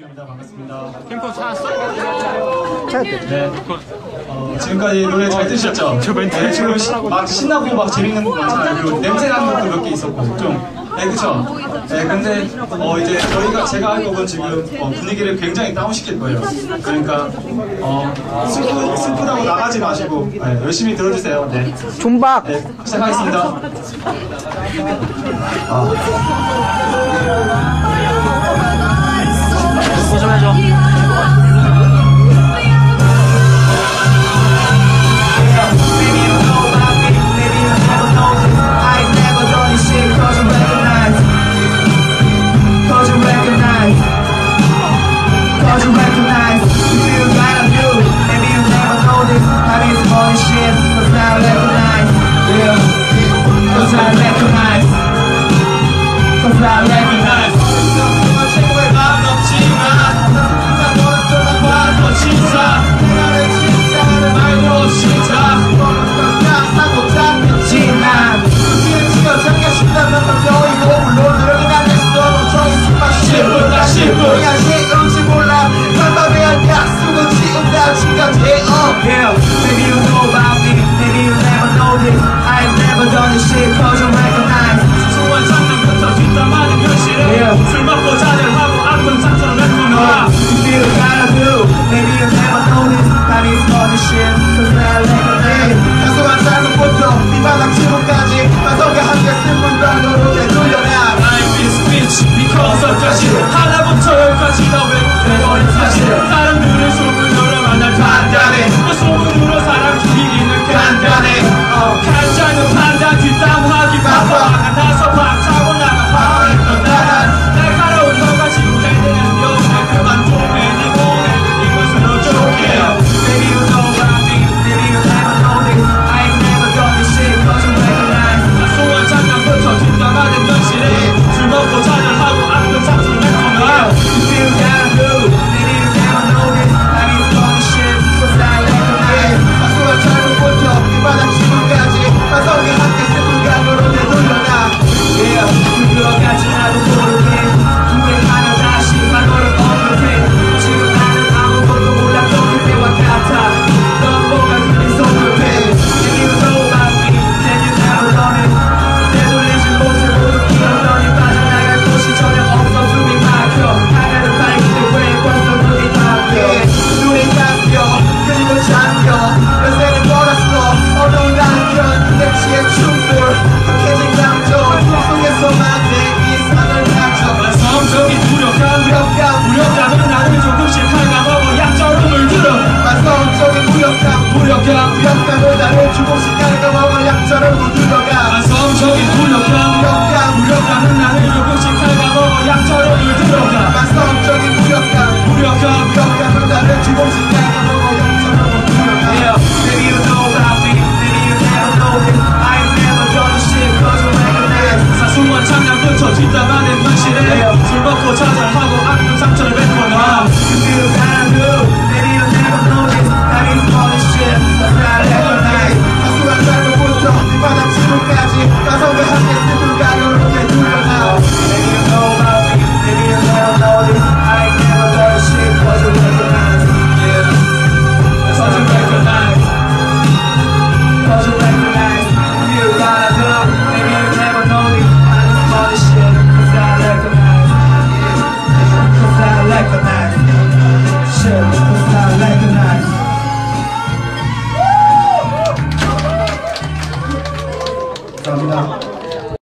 김태균입니다. 반갑습니다. 캠퍼 찾았어? 네. 어, 지금까지 노래 잘 들으셨죠? 저 멘트 네, 지금 막 신나고 막 재밌는 거 많잖아요. 그리고 냄새 나는 것도 몇 개 있었고 좀. 네, 그쵸? 네, 근데 어, 이제 저희가 제가 할 곡은 지금 어, 분위기를 굉장히 다운시킬 거예요. 그러니까 어, 슬프, 슬프다고 나가지 마시고 네, 열심히 들어주세요. 네. 존박! 네, 시작하겠습니다. 아. 我说来说。got it all yeah. Maybe you know about me Maybe you never know this I've never done this shit Cause you recognize 소소한 장면부터 뒷담화는 현실에 yeah. 술 먹고 자들 하고 아픈 상처를 내놓아 You feel gotta do Maybe you never know this That is all this shit Cause I recognize 사소한 잘못부터 비바닥 지붕까지 나서가 함께 슬픈 단어로 되돌려놔 Life is bitch because of the shit 쉬다가 내 분실에 술 먹고 자살하고 아픈 상처를 뱉고 나 그들은 나도 내리는 내가 노래 다리 머리씨 나를 해볼 나이 사소한 삶을 고쳐 바닥 지구까지 나서 왜 함께 쓰고